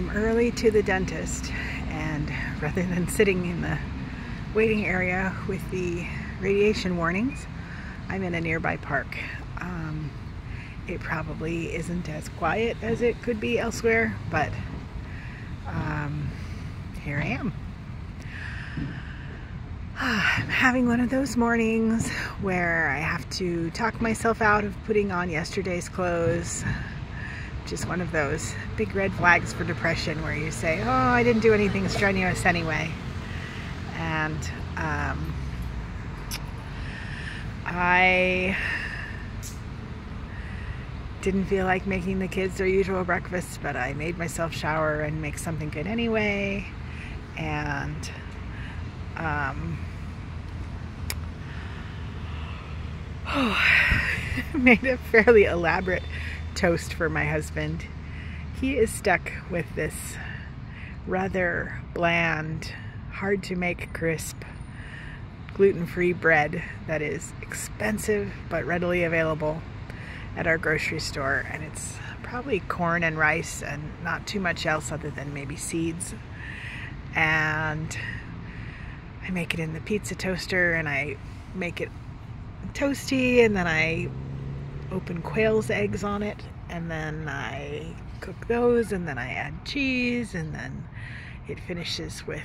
I'm early to the dentist and rather than sitting in the waiting area with the radiation warnings, I'm in a nearby park. Um, it probably isn't as quiet as it could be elsewhere, but um, here I am. I'm having one of those mornings where I have to talk myself out of putting on yesterday's clothes. Just one of those big red flags for depression where you say, oh, I didn't do anything strenuous anyway. And um, I didn't feel like making the kids their usual breakfast, but I made myself shower and make something good anyway. And um, oh, made a fairly elaborate toast for my husband. He is stuck with this rather bland, hard to make crisp, gluten-free bread that is expensive but readily available at our grocery store and it's probably corn and rice and not too much else other than maybe seeds and I make it in the pizza toaster and I make it toasty and then I open quail's eggs on it and then I cook those and then I add cheese and then it finishes with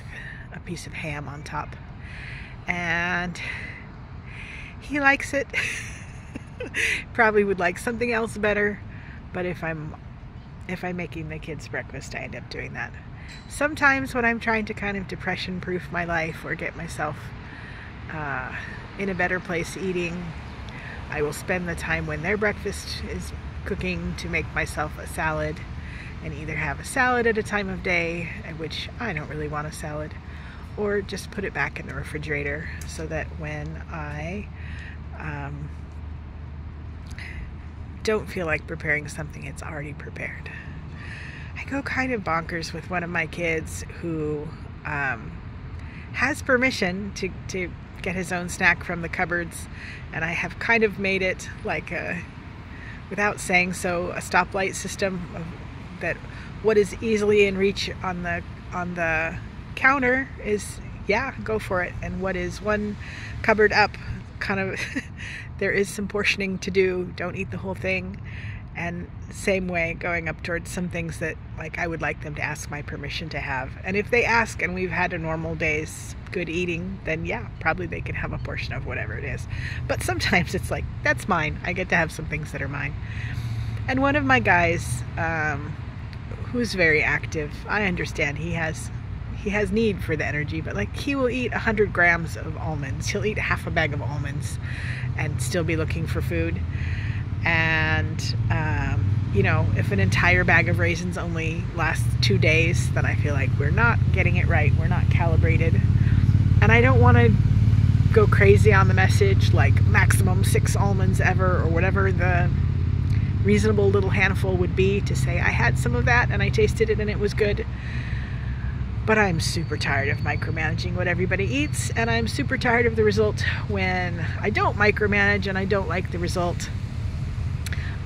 a piece of ham on top. And he likes it. Probably would like something else better but if I'm if I'm making the kids breakfast I end up doing that. Sometimes when I'm trying to kind of depression proof my life or get myself uh, in a better place eating I will spend the time when their breakfast is cooking to make myself a salad and either have a salad at a time of day at which I don't really want a salad or just put it back in the refrigerator so that when I um, don't feel like preparing something, it's already prepared. I go kind of bonkers with one of my kids who um, has permission to, to get his own snack from the cupboards and I have kind of made it like a, without saying so, a stoplight system that what is easily in reach on the on the counter is yeah, go for it. And what is one cupboard up kind of there is some portioning to do. Don't eat the whole thing. And same way going up towards some things that like I would like them to ask my permission to have. And if they ask and we've had a normal day's good eating, then yeah, probably they can have a portion of whatever it is. But sometimes it's like, that's mine. I get to have some things that are mine. And one of my guys, um, who's very active, I understand he has he has need for the energy, but like he will eat a 100 grams of almonds. He'll eat half a bag of almonds and still be looking for food. And, um, you know, if an entire bag of raisins only lasts two days, then I feel like we're not getting it right. We're not calibrated. And I don't want to go crazy on the message like maximum six almonds ever or whatever the reasonable little handful would be to say I had some of that and I tasted it and it was good but I'm super tired of micromanaging what everybody eats, and I'm super tired of the result when I don't micromanage and I don't like the result.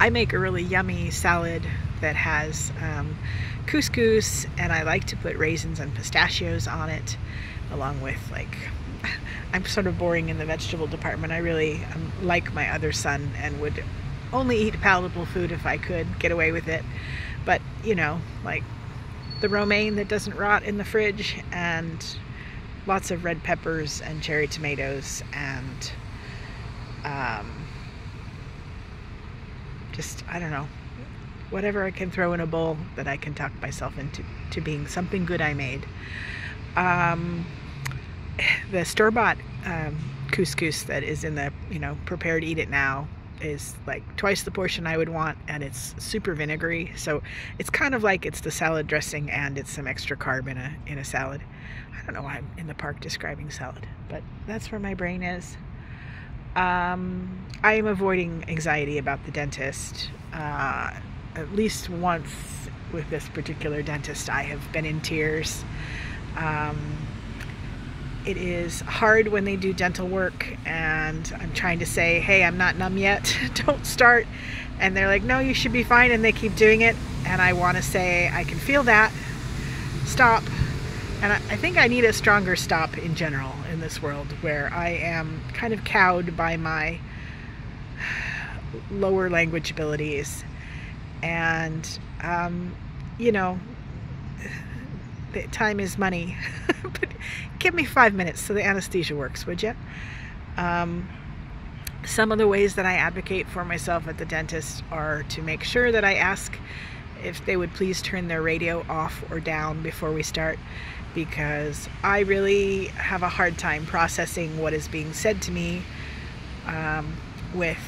I make a really yummy salad that has um, couscous, and I like to put raisins and pistachios on it, along with like, I'm sort of boring in the vegetable department. I really um, like my other son and would only eat palatable food if I could get away with it. But, you know, like the romaine that doesn't rot in the fridge and lots of red peppers and cherry tomatoes and um, just I don't know whatever I can throw in a bowl that I can talk myself into to being something good I made. Um, the store-bought um, couscous that is in the you know prepared eat it now is like twice the portion I would want and it's super vinegary. So it's kind of like it's the salad dressing and it's some extra carb in a in a salad. I don't know why I'm in the park describing salad but that's where my brain is um, I am avoiding anxiety about the dentist uh, at least once with this particular dentist I have been in tears um, it is hard when they do dental work and I'm trying to say, hey, I'm not numb yet, don't start. And they're like, no, you should be fine. And they keep doing it. And I want to say, I can feel that. stop. And I, I think I need a stronger stop in general this world where I am kind of cowed by my lower language abilities. And, um, you know, time is money. but give me five minutes so the anesthesia works, would you? Um, some of the ways that I advocate for myself at the dentist are to make sure that I ask if they would please turn their radio off or down before we start because I really have a hard time processing what is being said to me um, with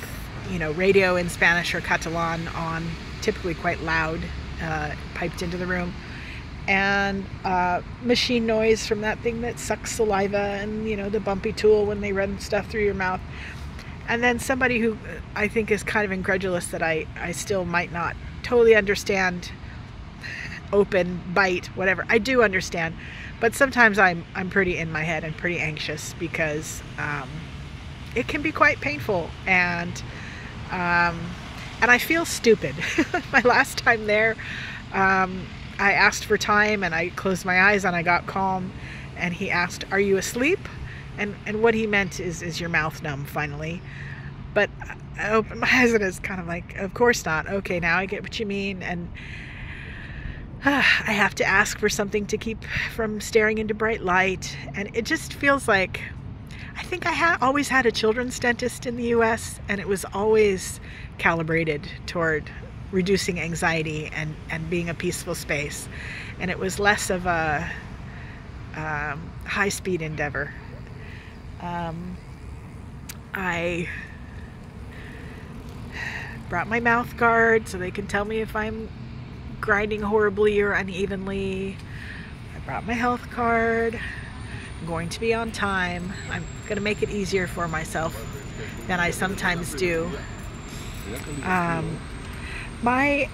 you know radio in Spanish or Catalan on typically quite loud uh, piped into the room. And uh, machine noise from that thing that sucks saliva and you know the bumpy tool when they run stuff through your mouth. And then somebody who I think is kind of incredulous that I, I still might not totally understand open, bite, whatever. I do understand, but sometimes I'm I'm pretty in my head and pretty anxious because um, it can be quite painful and um, and I feel stupid. my last time there, um, I asked for time and I closed my eyes and I got calm, and he asked, "Are you asleep?" and and what he meant is is your mouth numb finally but I my eyes and it's kind of like of course not. Okay now I get what you mean and uh, I have to ask for something to keep from staring into bright light and it just feels like I think I had always had a children's dentist in the US and it was always calibrated toward reducing anxiety and and being a peaceful space and it was less of a um, high speed endeavor. Um, I brought my mouth guard so they can tell me if I'm grinding horribly or unevenly. I brought my health card. I'm going to be on time. I'm going to make it easier for myself than I sometimes do. Um, my,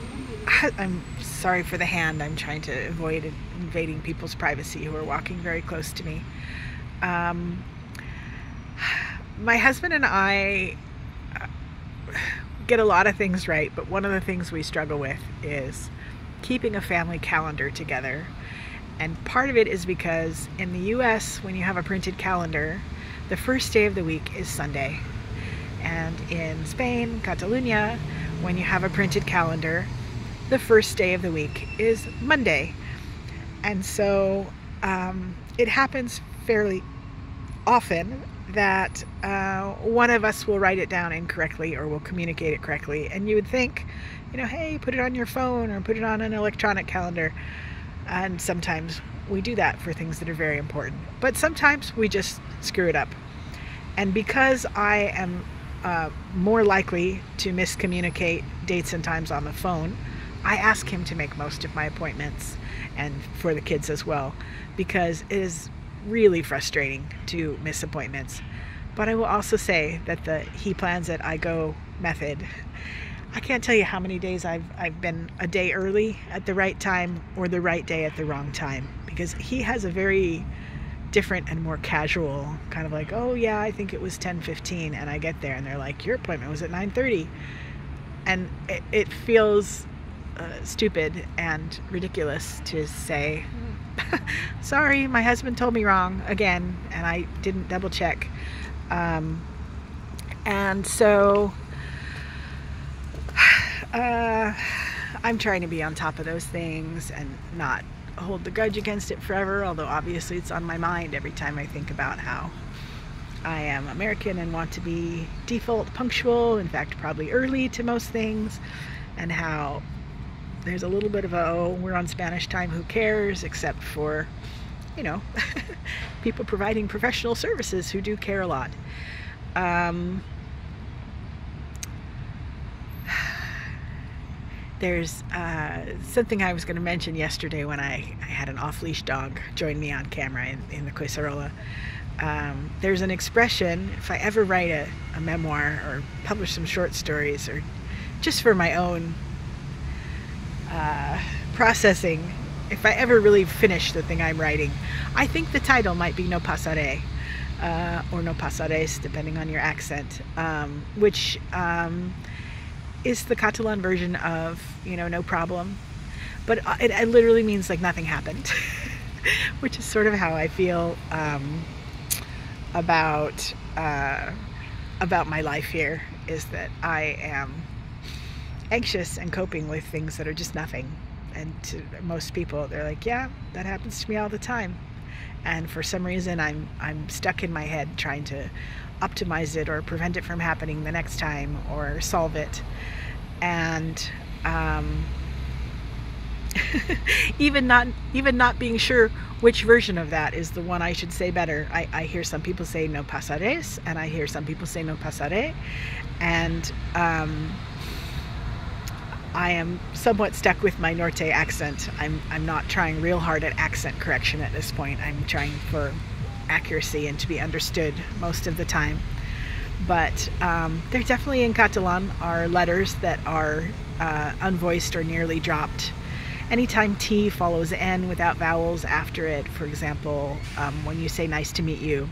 I'm sorry for the hand. I'm trying to avoid invading people's privacy who are walking very close to me. Um, my husband and I uh, get a lot of things right, but one of the things we struggle with is keeping a family calendar together. And part of it is because in the US, when you have a printed calendar, the first day of the week is Sunday. And in Spain, Catalonia, when you have a printed calendar, the first day of the week is Monday. And so um, it happens fairly often that uh, one of us will write it down incorrectly or will communicate it correctly. And you would think, you know, hey, put it on your phone or put it on an electronic calendar. And sometimes we do that for things that are very important. But sometimes we just screw it up. And because I am uh, more likely to miscommunicate dates and times on the phone, I ask him to make most of my appointments and for the kids as well because it is really frustrating to miss appointments. But I will also say that the he plans it, I go method. I can't tell you how many days I've I've been a day early at the right time or the right day at the wrong time because he has a very different and more casual kind of like, "Oh yeah, I think it was 10:15." And I get there and they're like, "Your appointment was at 9:30." And it, it feels uh, stupid and ridiculous to say, sorry, my husband told me wrong again, and I didn't double check. Um, and so uh, I'm trying to be on top of those things and not hold the grudge against it forever, although obviously it's on my mind every time I think about how I am American and want to be default punctual, in fact, probably early to most things, and how there's a little bit of a, oh, we're on Spanish time, who cares, except for, you know, people providing professional services who do care a lot. Um, there's uh, something I was going to mention yesterday when I, I had an off-leash dog join me on camera in, in the Collserola. Um, there's an expression, if I ever write a, a memoir or publish some short stories or just for my own uh, processing, if I ever really finish the thing I'm writing, I think the title might be No Pasaré. Uh, or no passa res, depending on your accent, um, which um, is the Catalan version of, you know, no problem. But uh, it, it literally means like nothing happened. which is sort of how I feel um, about uh, about my life here. Is that I am anxious and coping with things that are just nothing. And to most people, they're like, "Yeah, that happens to me all the time." And for some reason, I'm I'm stuck in my head trying to optimize it or prevent it from happening the next time or solve it. And um, even not even not being sure which version of that is the one I should say better. I, I hear some people say no passa res, and I hear some people say no pasare, and um, I am somewhat stuck with my norte accent. I'm I'm not trying real hard at accent correction at this point. I'm trying for accuracy and to be understood most of the time. But um, there definitely in Catalan are letters that are uh, unvoiced or nearly dropped anytime T follows N without vowels after it, for example, um, when you say nice to meet you,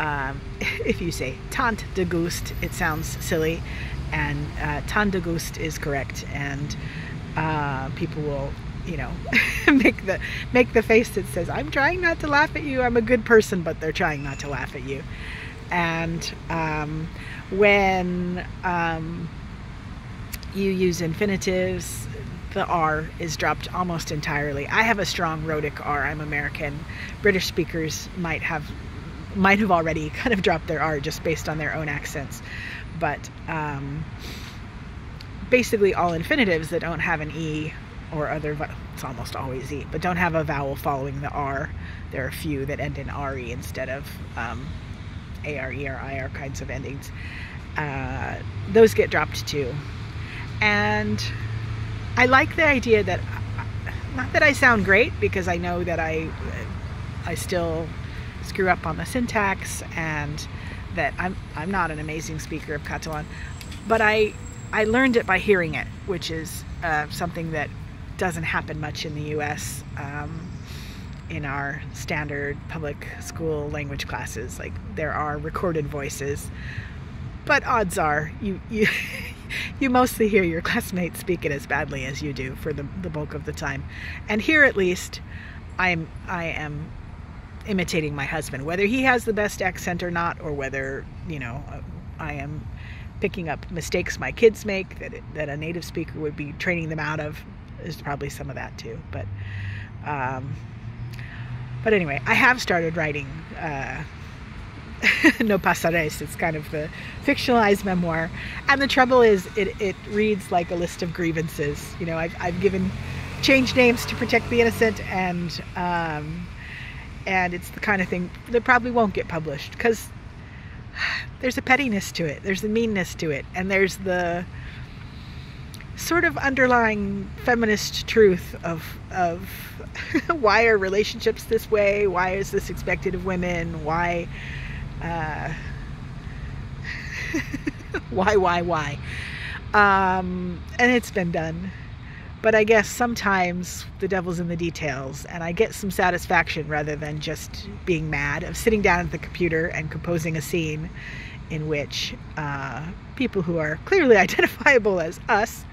um, if you say tant de gust, it sounds silly, and uh, tant de gust is correct, and uh, people will, you know, make the make the face that says, "I'm trying not to laugh at you. I'm a good person," but they're trying not to laugh at you. And um, when um, you use infinitives, the R is dropped almost entirely. I have a strong rhotic R. I'm American. British speakers might have might have already kind of dropped their R just based on their own accents, but um, basically all infinitives that don't have an E or other it's almost always E, but don't have a vowel following the R. There are a few that end in RE instead of um, ARE or IR kinds of endings. Uh, those get dropped too. And I like the idea that not that I sound great because I know that I I still screw up on the syntax and that I'm I'm not an amazing speaker of Catalan, but I I learned it by hearing it, which is uh, something that doesn't happen much in the U.S. Um, in our standard public school language classes. Like there are recorded voices, but odds are you you you mostly hear your classmates speak it as badly as you do for the, the bulk of the time. And here at least, I'm I am imitating my husband, whether he has the best accent or not, or whether you know I am picking up mistakes my kids make that that a native speaker would be training them out of. There's probably some of that too, but um, but anyway, I have started writing. Uh, no passa res. It's kind of the fictionalized memoir. And the trouble is, it, it reads like a list of grievances. You know, I've, I've given changed names to protect the innocent, and um, and it's the kind of thing that probably won't get published because there's a pettiness to it, there's a meanness to it, and there's the sort of underlying feminist truth of of why are relationships this way? Why is this expected of women? Why uh, why, why, why? Um, and it's been done. But I guess sometimes the devil's in the details, and I get some satisfaction rather than just being mad of sitting down at the computer and composing a scene in which uh, people who are clearly identifiable as us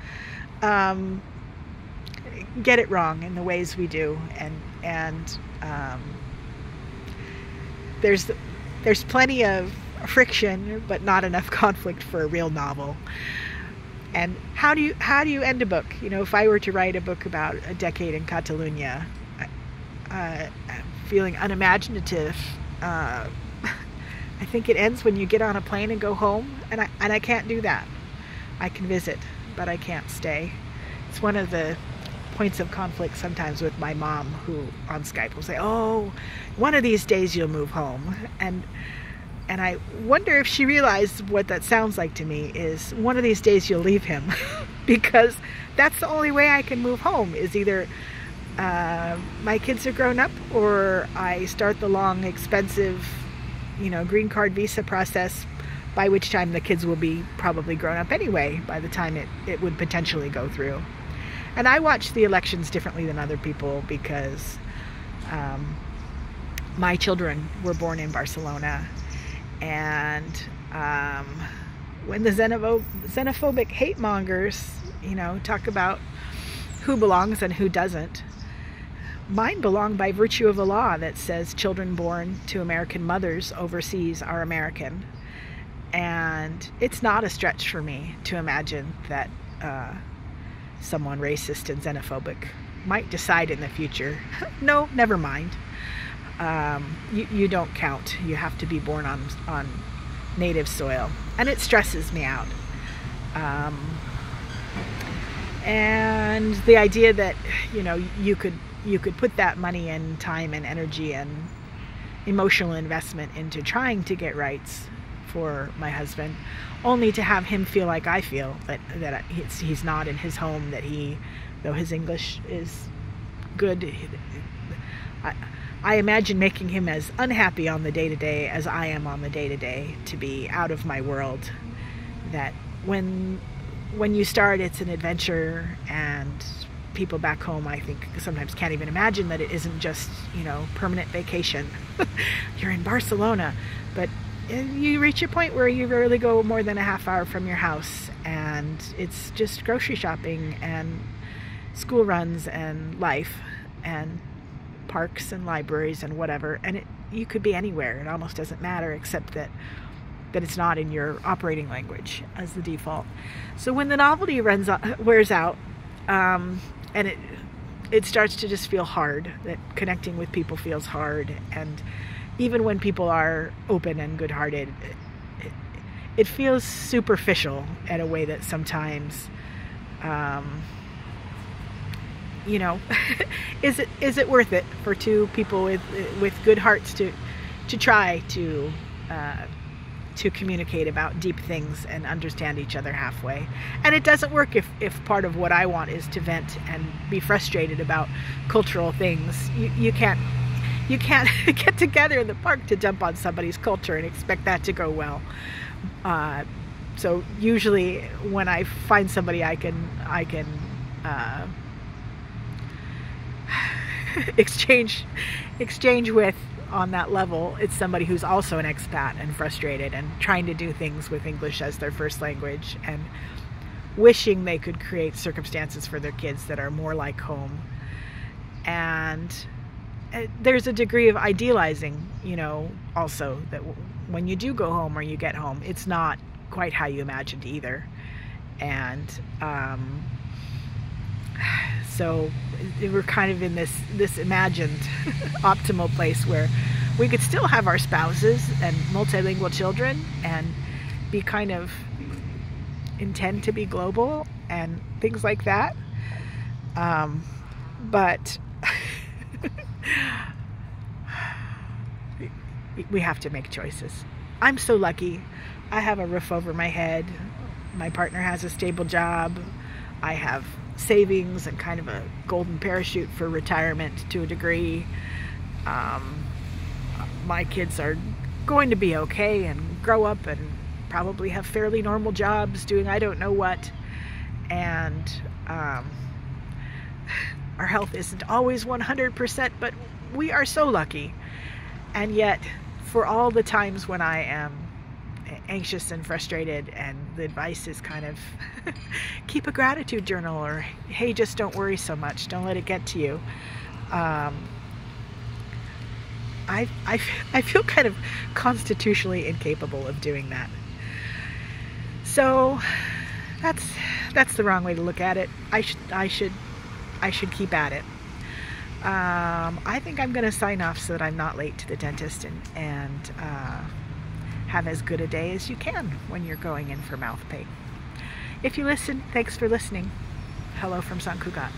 um, get it wrong in the ways we do, and and um, there's there's plenty of friction, but not enough conflict for a real novel. And how do you how do you end a book? You know, if I were to write a book about a decade in Catalonia, uh, feeling unimaginative, uh, I think it ends when you get on a plane and go home, and I and I can't do that. I can visit, but I can't stay. It's one of the points of conflict sometimes with my mom, who on Skype will say, "Oh, one of these days you'll move home," and and I wonder if she realized what that sounds like to me is one of these days you'll leave him, because that's the only way I can move home is either uh, my kids are grown up or I start the long, expensive, you know, green card visa process. By which time the kids will be probably grown up anyway, by the time it, it would potentially go through. And I watch the elections differently than other people because um, my children were born in Barcelona. And um, when the xenophobic, xenophobic hate mongers, you know, talk about who belongs and who doesn't, mine belong by virtue of a law that says children born to American mothers overseas are American. And it's not a stretch for me to imagine that uh, someone racist and xenophobic might decide in the future no, never mind. Um, you, you don't count. You have to be born on, on native soil. And it stresses me out. Um, and the idea that you know you could you could put that money and time and energy and emotional investment into trying to get rights for my husband only to have him feel like I feel that that he's, he's not in his home that he though his English is good I, I imagine making him as unhappy on the day to day as I am on the day to day to be out of my world that when when you start, it's an adventure, and people back home, I think, sometimes can't even imagine that it isn't just, you know, permanent vacation. You're in Barcelona, but eh, you reach a point where you rarely go more than a half hour from your house, and it's just grocery shopping and school runs and life and parks and libraries and whatever. And it, you could be anywhere. It almost doesn't matter, except that that it's not in your operating language as the default. So when the novelty runs wears out, um, and it it starts to just feel hard. That connecting with people feels hard, and even when people are open and good-hearted, it, it feels superficial in a way that sometimes. Um, you know, is it is it worth it for two people with with good hearts to to try to uh, to communicate about deep things and understand each other halfway. And it doesn't work if, if part of what I want is to vent and be frustrated about cultural things. You, you can't you can't get together in the park to dump on somebody's culture and expect that to go well. Uh, so usually when I find somebody I can I can uh, exchange exchange with on that level, it's somebody who's also an expat and frustrated and trying to do things with English as their first language and wishing they could create circumstances for their kids that are more like home. And uh, there's a degree of idealizing, you know, also that when you do go home or you get home, it's not quite how you imagined either. And um, so we're kind of in this this imagined optimal place where we could still have our spouses and multilingual children and be kind of intend to be global and things like that. Um, but we have to make choices. I'm so lucky. I have a roof over my head. My partner has a stable job. I have savings and kind of a golden parachute for retirement to a degree. Um, my kids are going to be okay and grow up and probably have fairly normal jobs doing I don't know what. And um, our health isn't always 100%, but we are so lucky. And yet, for all the times when I am anxious and frustrated and the advice is kind of keep a gratitude journal or hey just don't worry so much. Don't let it get to you. Um, I, I, I feel kind of constitutionally incapable of doing that. So that's that's the wrong way to look at it. I should I should I should keep at it. Um, I think I'm gonna sign off so that I'm not late to the dentist and and uh, have as good a day as you can when you're going in for mouth pain. If you listen, thanks for listening. Hello from Sant Cugat.